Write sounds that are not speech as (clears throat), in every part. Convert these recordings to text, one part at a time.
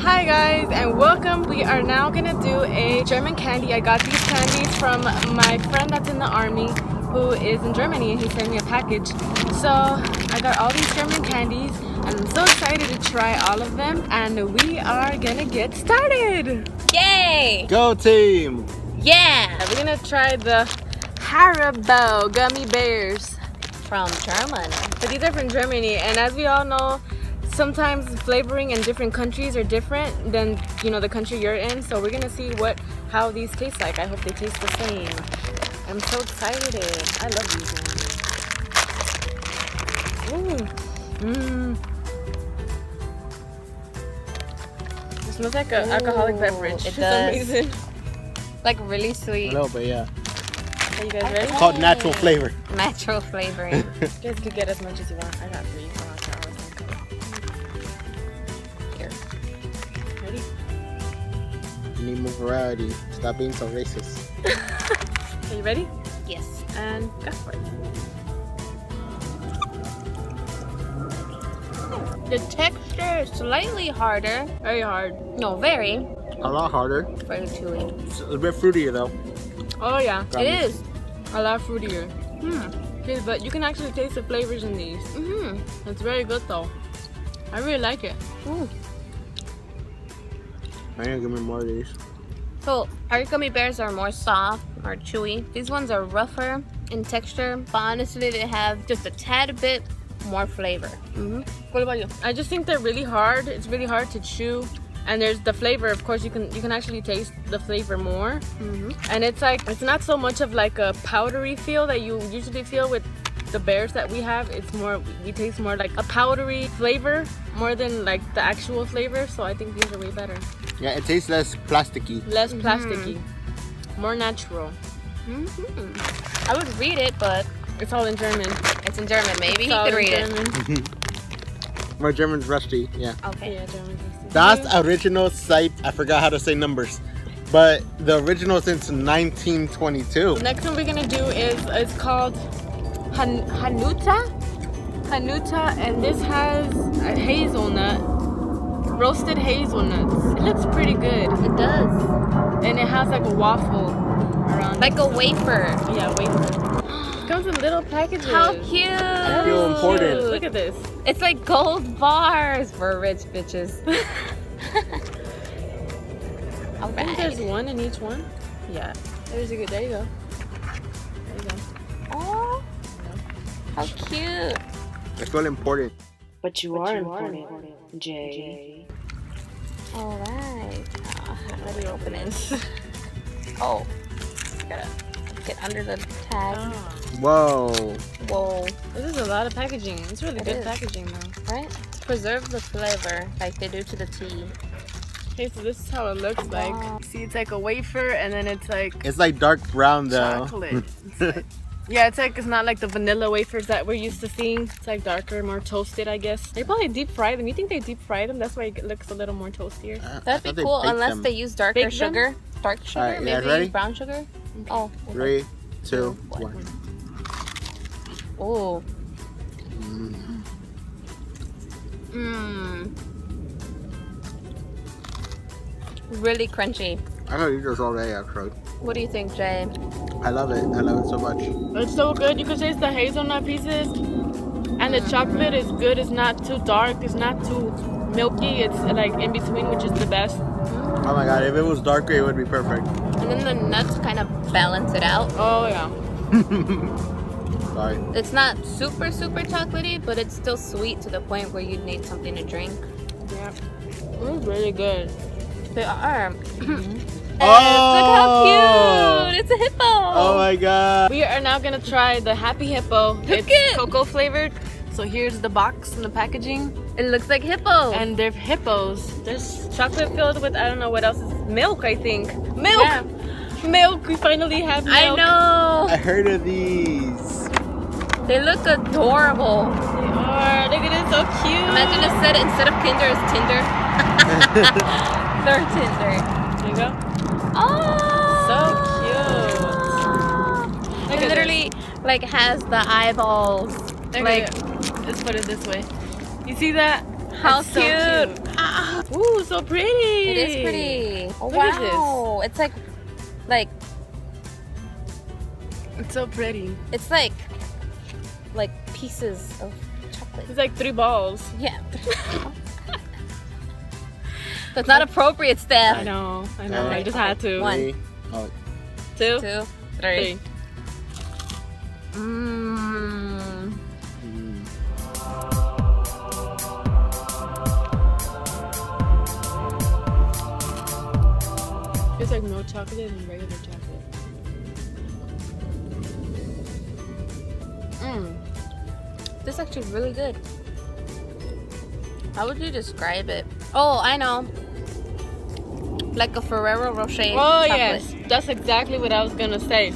Hi guys and welcome. We are now gonna do a German candy. I got these candies from my friend that's in the army who is in Germany and he sent me a package. So I got all these German candies and I'm so excited to try all of them and we are gonna get started. Yay! Go team! Yeah! We're gonna try the Haribo gummy bears. From Germany. But these are from Germany and as we all know sometimes flavoring in different countries are different than you know the country you're in so we're gonna see what how these taste like I hope they taste the same I'm so excited I love these ones Mmm It smells like an alcoholic beverage it for does. some reason Like really A sweet. little bit, yeah. Are you guys ready? It's called natural flavor. Natural flavoring. (laughs) You guys can get as much as you want I got three need more variety. Stop being so racist. (laughs) Are you ready? yes. And go for it. The texture is slightly harder. Very hard. No, very. A lot harder. Very chewy. It's a bit fruitier though. Oh yeah, It is. a lot fruitier. Hmm. But you can actually taste the flavors in these. Mm It's very good though. I really like it. hmm I need to give me more of these. So, our gummy bears are more soft, more chewy. These ones are rougher in texture, but honestly, they have just a tad bit more flavor. hmm What about you? I just think they're really hard. It's really hard to chew. And there's the flavor. Of course, you can you can actually taste the flavor more. Mm-hmm. And it's like it's not so much of like a powdery feel that you usually feel with the bears that we have. It's more we taste more like a powdery flavor more than like the actual flavor. So I think these are way better. Yeah, it tastes less plasticky. Less Mhm. plasticky, more natural. Mm-hmm. I would read it, but It's all in German. it's in German. Maybe It's he all could in read it. My (laughs) German's rusty, yeah. Okay. Yeah, German. Das original site, I forgot how to say numbers. But the original since 1922. The next one we're gonna do is it's called Han Hanuta. Hanuta, and this has a hazelnut, roasted hazelnuts. It looks pretty good, It does. and it has like a waffle around. Like a wafer. yeah, wafer. It comes in little packages. How cute! I feel important. Look at this. It's like gold bars for rich bitches. All (laughs) I think there's one in each one. Yeah. There's a good. There you go. There you go. Oh, how cute! I feel important. But you are important, Jay. All right. Uh, how do we open it? (laughs) oh, gotta get under the tag. Ah, Whoa. Whoa, this is a lot of packaging. It's really It good is. packaging though. right? Preserve the flavor like they do to the tea. Okay, so this is how it looks Wow. like. See, it's like a wafer, and then it's like It's like dark brown though. chocolate. (laughs) It's like- yeah, it's like it's not like the vanilla wafers that we're used to seeing. It's like darker, more toasted, I guess. They probably deep fry them. You think they deep fry them? That's why it looks a little more toastier. I That'd be cool unless them. they use darker Bake them? sugar. Dark sugar, Alright, you maybe ready? brown sugar. Oh, okay. Three, two, One. one. Oh, Mm. mmm. Really crunchy. I know you this all day actually. What do you think, Jay? I love it. I love it so much. It's so good. You can taste the hazelnut pieces, and the chocolate is good. It's not too dark. It's not too milky. It's like in between, which is the best. Oh my god, if it was darker, it would be perfect. And then the nuts kind of balance it out. Oh yeah. (laughs) Sorry. It's not super, super chocolatey, but it's still sweet to the point where you'd need something to drink. Yeah. It's really good. They are. (clears throat) Oh! Look how oh. cute! It's a hippo! Oh my god. We are now gonna try the Happy Hippo. Look it's it. cocoa flavored. So here's the box and the packaging. It looks like hippo. And they're hippos. There's chocolate filled with I don't know what else is milk, I think. Milk! Yeah. Milk! We finally have milk. I know. I heard of these. They look adorable. They are. Look at it, so cute. Imagine it said instead of Kinder is Tinder. (laughs) (laughs) They're Tinder. There go. Oh. So cute. It Look literally like has the eyeballs. Look like. Let's put it this way. You see that? how That's so cute. cute. Ah. Ooh, so pretty. It is pretty. Oh, wow. It's like, like, It's so pretty. it's like, like pieces of chocolate. It's like three balls. Yeah. (laughs) That's not appropriate, Steph. I know. I know. I just had to. One. Three. Oh, Two. Two, three. Three. Mmm. mm. It's like milk chocolate and regular chocolate. Mmm. This is actually really good. How would you describe it? Oh, I know. Like a Ferrero Rocher. Oh chocolate. yes, that's exactly what I was gonna say.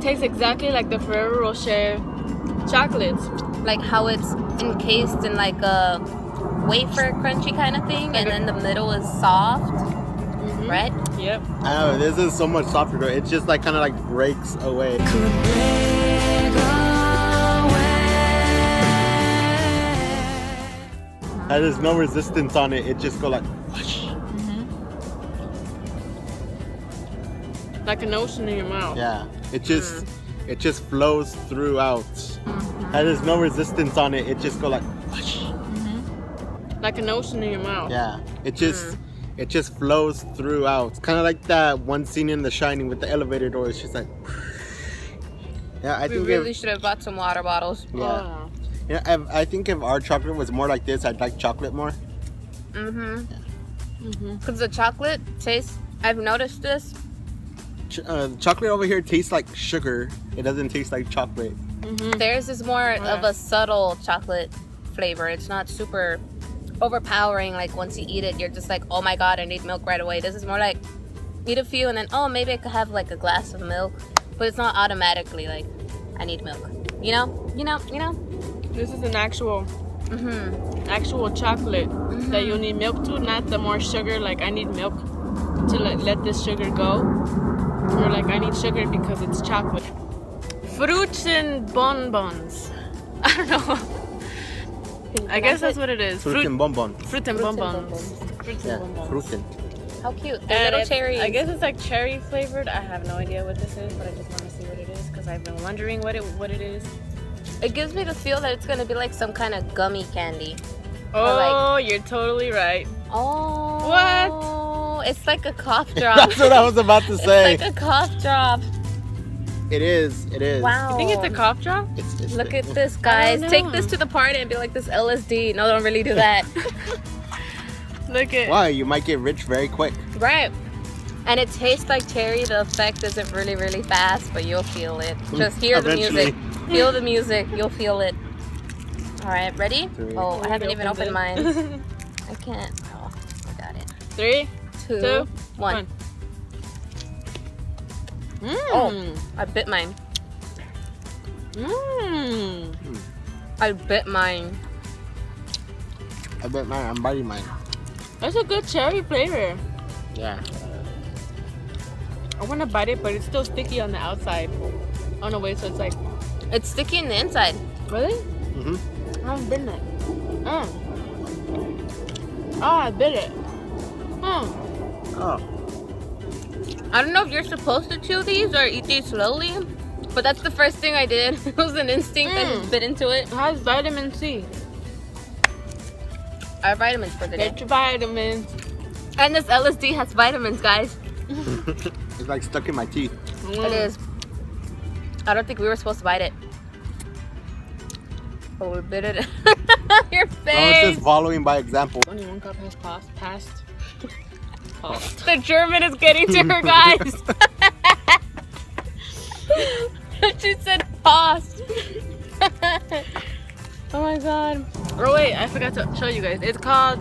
Tastes exactly like the Ferrero Rocher chocolates. Like how it's encased in like a wafer crunchy kind of thing, and then the middle is soft, Mhm. right? Yep. I know this is so much softer though. It just like kind of like breaks away. And there's no resistance on it. It just go like whoosh. Like an ocean in your mouth. Yeah. It just it just flows throughout. And there's no resistance on it. It just go like whoosh. Like an ocean in your mouth. Yeah. It just it just flows throughout. Kind of like that one scene in The Shining with the elevator door. It's just like. Yeah, I think We think really if, should have bought some water bottles. yeah, Oh. yeah. If, I think if our chocolate was more like this, I'd like chocolate more. Mm-hmm. Mhm. Because the chocolate tastes. I've noticed this. Ch- uh, chocolate over here tastes like sugar. It doesn't taste like chocolate. Mhm. Theirs is more of a subtle chocolate flavor. It's not super overpowering. Like once you eat it, you're just like, oh my god, I need milk right away. This is more like eat a few and then oh maybe I could have like a glass of milk, but it's not automatically like I need milk. You know, you know, you know. This is an actual Mhm. actual chocolate Mm-hmm. that you need milk to, not the more sugar. Like I need milk to let, let this sugar go, or like I need sugar because it's chocolate. Fruits and bonbons. (laughs) I don't know. I guess that's what it is. Fruit Fruit, and bonbon. fruit and Fruits and bonbons. Fruit and bonbons. fruit and. How cute. They're And little it's- cherries. I guess it's like cherry flavored. I have no idea what this is, but I just want to see what it is because I've been wondering what it what it is. it gives me the feel that it's gonna be like some kind of gummy candy. Oh, you're totally right. Oh. What? It's like a cough (laughs) drop. That's what I was about to say. It's like a cough drop. It is. It is. Wow. You think it's a cough drop? It's, it's Look it. at this, guys. Take this to the party and be like, this LSD. No, don't really do that. (laughs) (laughs) Look at. Why? You might get rich very quick. right. And it tastes like cherry. The effect isn't really, really fast, but you'll feel it. Hmm. Just hear the music. Feel the music. You'll feel it. All right, ready? Three. Oh, I haven't even opened mine. mine. I can't. Oh, I got it. Three, Two, two, one. Mm. Oh. I bit mine. Mm. I bit mine. I bet mine. I'm biting mine. That's a good cherry flavor. Yeah. I want to bite it, but it's still sticky on the outside. Oh no, wait, so it's like. It's sticky in the inside. Really? Mm Mhm. I haven't bitten it. Mm. Oh, I bit it. Mm. Oh. I don't know if you're supposed to chew these or eat these slowly, but that's the first thing I did. (laughs) it was an instinct. I just Mm. bit into it. It has vitamin C. I have vitamins for the day. Get your vitamins. And this LSD has vitamins, guys. (laughs) it's like stuck in my teeth. Mm. It is. I don't think we were supposed to bite it. But we bit it. (laughs) Your Oh, it's face. just following by example. 21 cup has passed. Passed. The German is getting to her, guys. (laughs) (laughs) she said pause. (laughs) oh my god. Oh wait, I forgot to show you guys. It's called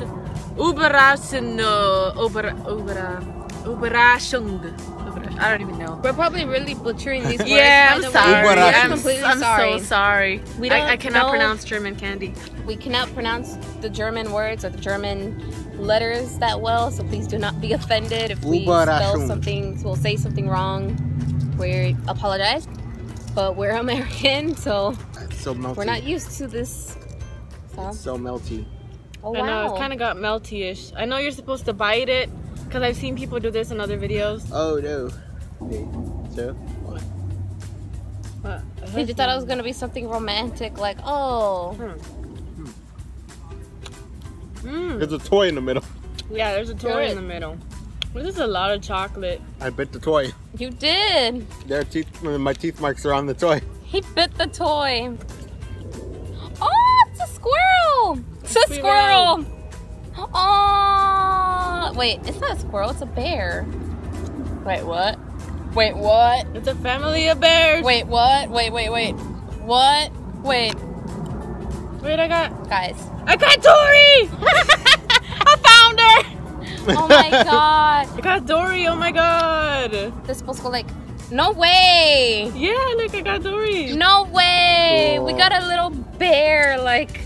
Überraschung. Uber, Uber, Überraschung. Überraschung. I don't even know. We're probably really butchering these words. Yeah, I'm sorry. I'm, completely I'm sorry. so sorry. We I, I cannot know- pronounce German candy. We cannot pronounce the German words or the German letters that well, so please do not be (laughs) offended if we spell something, we'll say something wrong. We apologize, but we're (laughs) American, so so melty. we're not used to this. So, It's so melty. Oh I know wow. it's kind of got melty-ish. I know you're supposed to bite it because I've seen people do this in other videos. Oh no. Three, two, one. But He just thought it was gonna be something romantic, like oh. Hmm. Mm. There's a toy in the middle. Yeah, there's a toy in the middle. This is a lot of chocolate. I bit the toy. You did. There are teeth. My teeth marks are on the toy. He bit the toy. Oh, it's a squirrel. It's a Squirrel. squirrel. Oh, wait, it's not a squirrel. It's a bear. Wait, what? Wait, what? It's a family of bears. Wait, what? Wait, wait, wait. What? Wait, wait, I got, guys. I got Dory. I found her. Oh my (laughs) god. I got Dory. Oh my god. This supposed to go like, no way. Yeah, look, I got Dory. No way! We got a little bear. Like,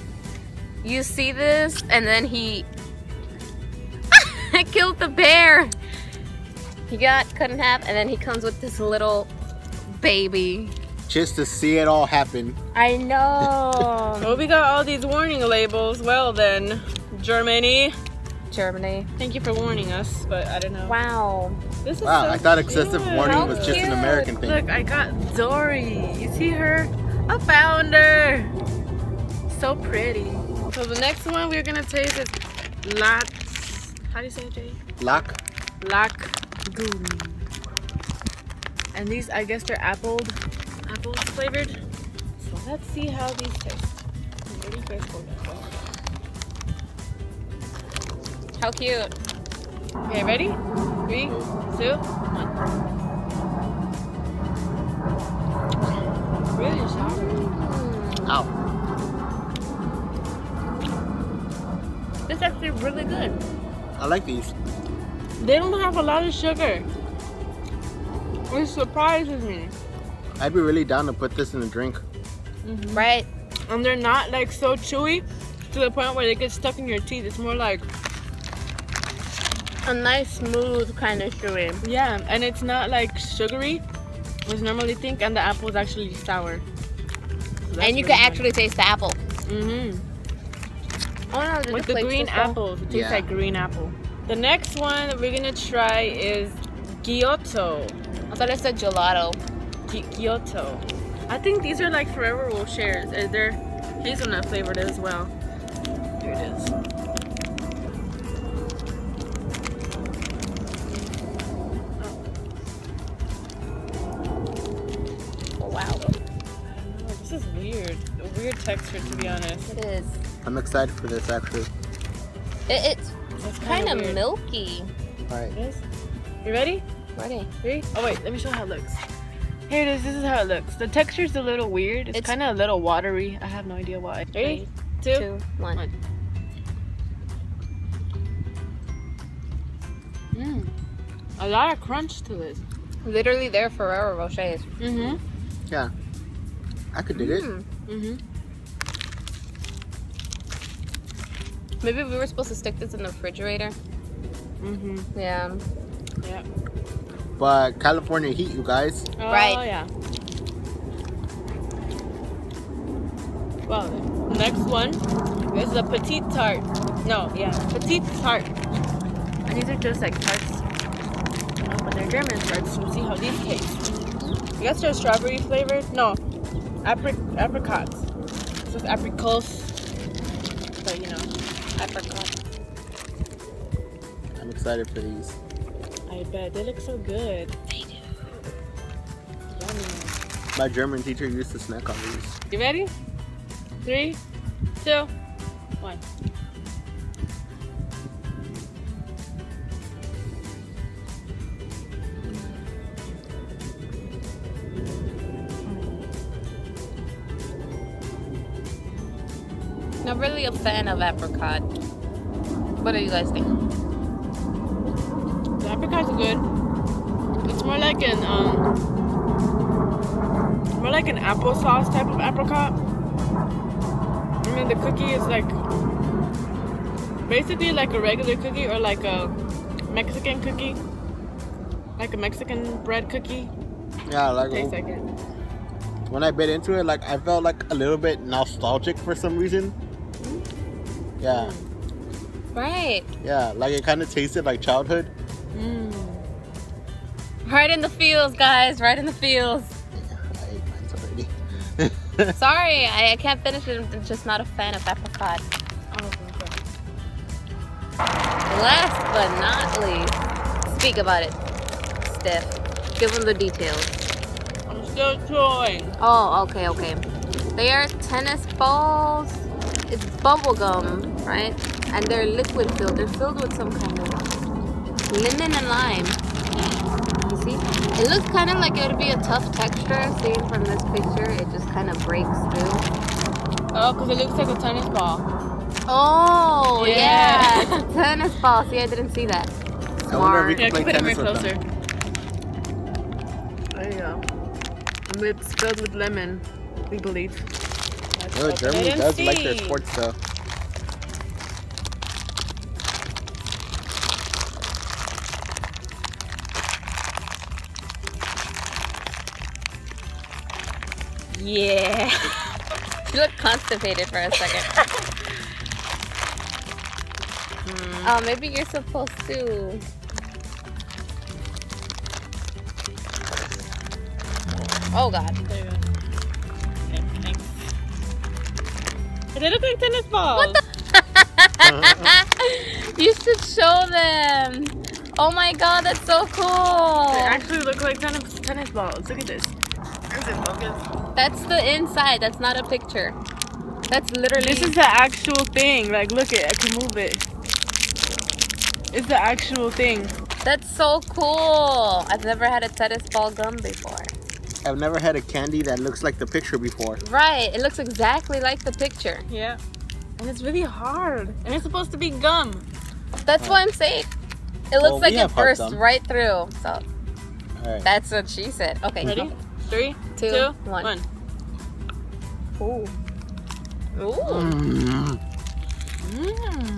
you see this? And then he. I (laughs) killed the bear! He got cut in half, and then he comes with this little baby. Just to see it all happen. I know! (laughs) Well, we got all these warning labels. Well then, Germany. Germany. Thank you for warning us, but I don't know. Wow. This is Wow, so I thought excessive cute. warning How was just an American thing. Look, I got Dory. You see her? I found her. So pretty. So the next one we're gonna taste is Lots. How do you say it, Jay? Lock. Lac Goon. And these, I guess they're apple, apple flavored. So let's see how these taste. Where do you guys go now? How cute. Okay, ready? Three, two, one. Really sour. Ow. This is actually really good. I like these. They don't have a lot of sugar. Which surprises me. I'd be really down to put this in a drink. Right? And they're not like so chewy to the point where they get stuck in your teeth. It's more like, A nice, smooth kind of chewy. yeah, and it's not like sugary, which normally think, and the apple is actually sour. And you can actually taste the apple. Mm-hmm. Oh no, With the plate green still. apples. It tastes Yeah. like green apple. The next one we're gonna try is Giotto. I thought it said gelato. Ki- Kyoto. I think these are like Ferrero Rochers. shares. Uh, they're hazelnut flavored as well. Here it is. Oh, oh wow. Oh, this is weird. A weird texture to be honest. It is. I'm excited for this actually. It, it's It's kind of milky. Alright. It is. You ready? Ready? Ready? Oh wait, let me show how it looks. Here it is. This is how it looks. The texture is a little weird. It's, It's- kind of a little watery. I have no idea why. Ready? Two. Two, one. one. Mm. A lot of crunch to this. Literally, they're Ferrero Rochers. Mm-hmm. Yeah. I could dig it. Mm. Mm-hmm. Maybe we were supposed to stick this in the refrigerator. Mm-hmm. Yeah. Yeah. But California heat, you guys. Right. Oh, Right. yeah. Well, next one is a petite tart. No, yeah, petite tart. And these are just like tarts. Uh, But they're German tarts. We'll see how these taste. I guess they're strawberry flavored. No, apri- apricots. This is apricots. But you know, apricot. I'm excited for these. I bet they look so good. They do. Yummy. My German teacher used to snack on these. You ready? Three, two, one. Not really a fan of apricot. What do you guys think? The are good. It's more like an um, more like an applesauce type of apricot. I mean, the cookie is like basically like a regular cookie or like a Mexican cookie, like a Mexican bread cookie. Yeah, like Tastes like it. when I bit into it, like I felt like a little bit nostalgic for some reason. Yeah, Right. Yeah, like it kind of tasted like childhood. Mm. Right in the fields, guys. Right in the feels. I ate mine already. Sorry, I, I can't finish it. I'm just not a fan of apricot. Oh. Last but not least, speak about it, Steph. Give them the details. I'm still chewing. Oh, okay, okay. They are tennis balls. It's bubble gum, right? And they're liquid filled. They're filled with some kind of lemon and lime. You see? It looks kind of like it would be a tough texture. Seeing from this picture, it just kind of breaks through. Oh, because it looks like a tennis ball. Oh, yeah. Yeah. It's (laughs) a tennis ball. See, I didn't see that. I wonder if we Yeah, can keep play it more tennis closer. them. There you go. And it's filled with lemon, we believe. Oh, Germany Wait and does like their sports stuff. Yeah. you look constipated for a second. Hmm. Oh, maybe you're supposed to. Oh God. There you go. Thanks. They look like tennis balls. What the? (laughs) you should show them. Oh my God, that's so cool. They actually look like tennis, tennis balls. Look at this. Is it focus? That's the inside. That's not a picture. That's literally. This is the actual thing. Like, look it. I can move it. It's the actual thing. That's so cool. I've never had a tennis ball gum before. I've never had a candy that looks like the picture before. Right. It looks exactly like the picture. Yeah. And it's really hard. And it's supposed to be gum. That's what I'm saying. It looks Well, like it have hard burst right through. So Alright. that's what she said. Okay. Ready? Three, Two, two, one. one. Ooh. Ooh. Mm. Mmm.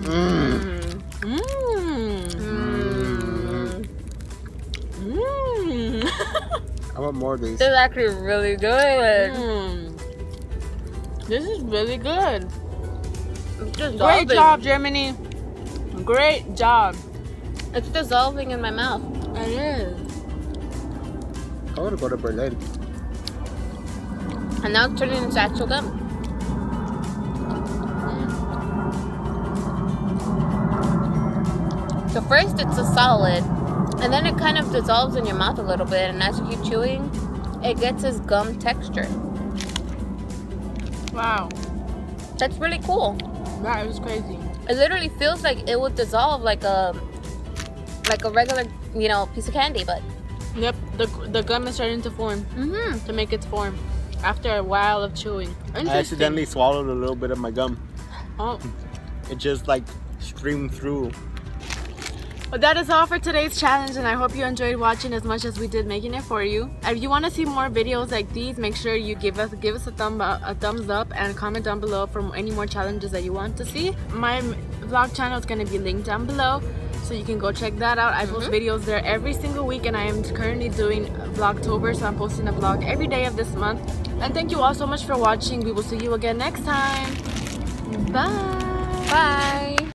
Mm. Mmm. Mm. Mmm. I want more of these. This is actually really good. Mmm. This is really good. It's Great job, Germany. Great job. It's dissolving in my mouth. It is. I want to go to Berlin. And now it's turning into actual gum. So first it's a solid, and then it kind of dissolves in your mouth a little bit, and as you keep chewing, it gets this gum texture. Wow. That's really cool. That was crazy. It literally feels like it would dissolve like a like a regular, you know, piece of candy, but Yep. The, the gum is starting to form, mm-hmm. to make its form. After a while of chewing. I accidentally swallowed a little bit of my gum. Oh. (laughs) It just like streamed through. But that is all for today's challenge and I hope you enjoyed watching as much as we did making it for you. If you want to see more videos like these, make sure you give us give us a thumb up, a thumbs up and comment down below for any more challenges that you want to see. My vlog channel is going to be linked down below so you can go check that out. I post mm-hmm. videos there every single week and I am currently doing Vlogtober so I'm posting a vlog every day of this month. And thank you all so much for watching. We will see you again next time. Bye. Bye.